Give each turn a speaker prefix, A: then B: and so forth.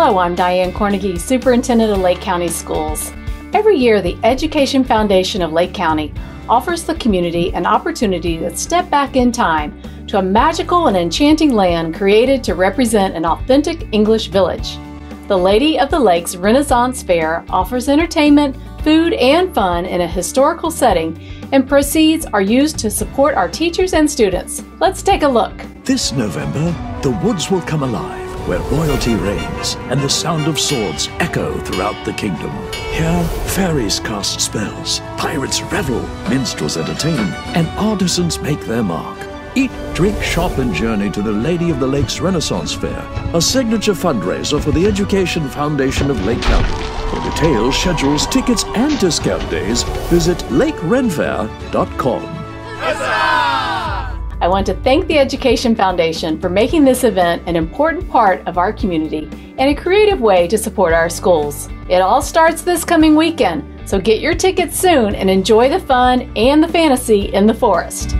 A: Hello, I'm Diane Kornegay, Superintendent of Lake County Schools. Every year, the Education Foundation of Lake County offers the community an opportunity to step back in time to a magical and enchanting land created to represent an authentic English village. The Lady of the Lakes Renaissance Faire offers entertainment, food, and fun in a historical setting, and proceeds are used to support our teachers and students. Let's take a look.
B: This November, the woods will come alive where royalty reigns and the sound of swords echo throughout the kingdom. Here, fairies cast spells, pirates revel, minstrels entertain, and artisans make their mark. Eat, drink, shop, and journey to the Lady of the Lakes Renaissance Faire, a signature fundraiser for the Education Foundation of Lake County. For details, schedules, tickets, and discount days, visit lakerenfair.com.
A: I want to thank the Education Foundation for making this event an important part of our community and a creative way to support our schools. It all starts this coming weekend, so get your tickets soon and enjoy the fun and the fantasy in the forest.